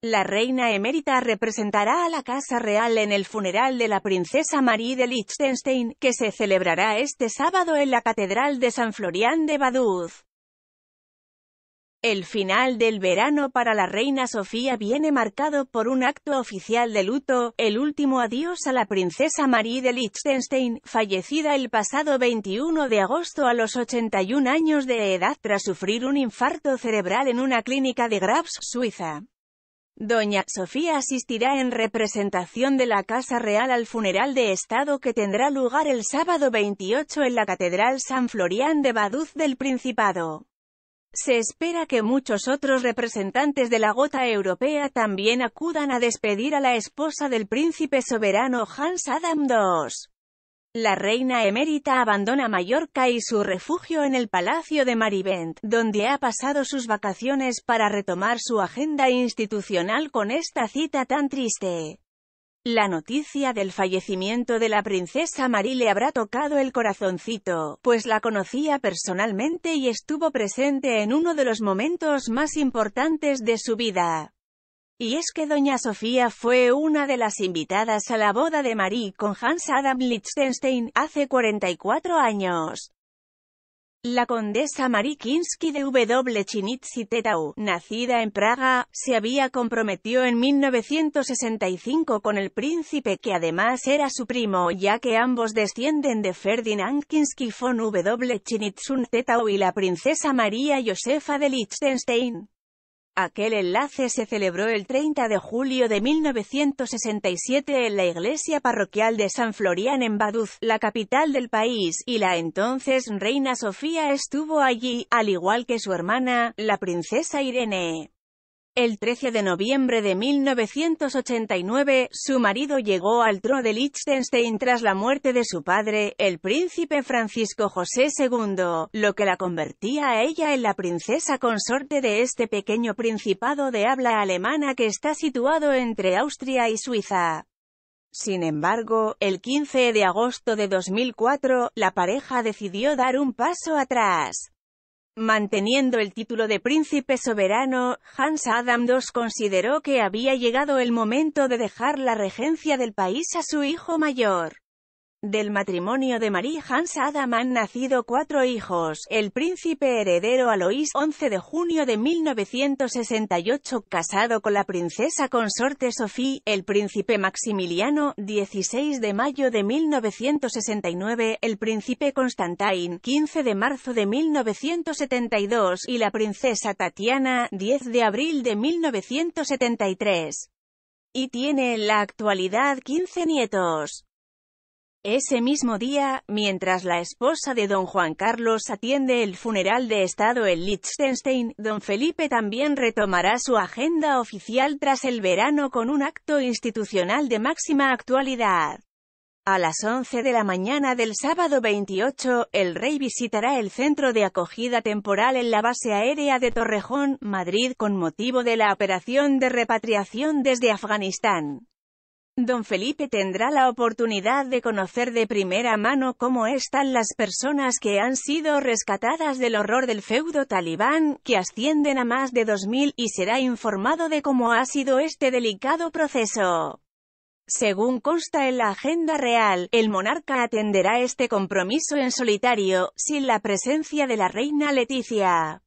la reina emérita representará a la Casa Real en el funeral de la princesa Marie de Liechtenstein, que se celebrará este sábado en la Catedral de San Florian de Vaduz. El final del verano para la reina Sofía viene marcado por un acto oficial de luto, el último adiós a la princesa Marie de Liechtenstein, fallecida el pasado 21 de agosto a los 81 años de edad tras sufrir un infarto cerebral en una clínica de Graz, Suiza. Doña Sofía asistirá en representación de la Casa Real al funeral de Estado que tendrá lugar el sábado 28 en la Catedral San Florian de Vaduz del Principado. Se espera que muchos otros representantes de la gota europea también acudan a despedir a la esposa del príncipe soberano Hans Adam II. La reina emérita abandona Mallorca y su refugio en el Palacio de Marivent, donde ha pasado sus vacaciones para retomar su agenda institucional con esta cita tan triste. La noticia del fallecimiento de la princesa Marie le habrá tocado el corazoncito, pues la conocía personalmente y estuvo presente en uno de los momentos más importantes de su vida. Y es que doña Sofía fue una de las invitadas a la boda de Marie con Hans Adam Liechtenstein hace 44 años. La condesa Marie Kinsky de W. Tetau, nacida en Praga, se había comprometido en 1965 con el príncipe que además era su primo, ya que ambos descienden de Ferdinand Kinsky von W. Tetau y la princesa María Josefa de Liechtenstein. Aquel enlace se celebró el 30 de julio de 1967 en la iglesia parroquial de San Florian en Vaduz, la capital del país, y la entonces reina Sofía estuvo allí, al igual que su hermana, la princesa Irene. El 13 de noviembre de 1989, su marido llegó al trono de Liechtenstein tras la muerte de su padre, el príncipe Francisco José II, lo que la convertía a ella en la princesa consorte de este pequeño principado de habla alemana que está situado entre Austria y Suiza. Sin embargo, el 15 de agosto de 2004, la pareja decidió dar un paso atrás. Manteniendo el título de príncipe soberano, Hans Adam II consideró que había llegado el momento de dejar la regencia del país a su hijo mayor. Del matrimonio de Marie Hans Adam han nacido cuatro hijos, el príncipe heredero Alois 11 de junio de 1968, casado con la princesa consorte Sophie, el príncipe Maximiliano, 16 de mayo de 1969, el príncipe Constantine, 15 de marzo de 1972, y la princesa Tatiana, 10 de abril de 1973. Y tiene en la actualidad 15 nietos. Ese mismo día, mientras la esposa de don Juan Carlos atiende el funeral de Estado en Liechtenstein, don Felipe también retomará su agenda oficial tras el verano con un acto institucional de máxima actualidad. A las 11 de la mañana del sábado 28, el rey visitará el centro de acogida temporal en la base aérea de Torrejón, Madrid, con motivo de la operación de repatriación desde Afganistán. Don Felipe tendrá la oportunidad de conocer de primera mano cómo están las personas que han sido rescatadas del horror del feudo talibán, que ascienden a más de 2.000, y será informado de cómo ha sido este delicado proceso. Según consta en la agenda real, el monarca atenderá este compromiso en solitario, sin la presencia de la reina Leticia.